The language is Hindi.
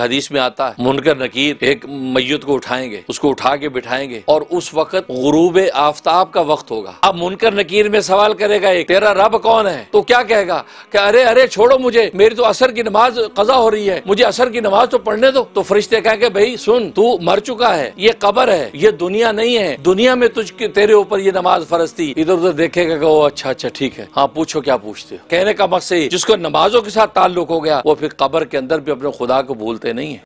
हदीस में आता है, मुनकर नकीर एक मैयत को उठाएँगे, उसको उठा के बिठाएँगे और उस वक्त गुरूब आफ्ताब का वक्त होगा। अब मुनकर नकीर में सवाल करेगा एक, तेरा रब कौन है? तो क्या कहेगा? कि अरे अरे छोड़ो मुझे, मेरी तो असर की नमाज़ कजा हो रही है, मुझे असर की नमाज़ तो पढ़ने दो। तो फरिश्ते कहेंगे भाई, सुन, तू मर चुका है, ये कबर है, ये दुनिया नहीं है, दुनिया में तुझ तेरे ऊपर ये नमाज़ फ़र्ज़ थी। इधर उधर देखेगा ओ अच्छा अच्छा ठीक है। हाँ पूछो क्या पूछते हो? कहने का मकसद जिसको नमाजों के साथ ताल्लुक हो गया, वो फिर कबर के अंदर भी अपने खुदा को भूलते नहीं है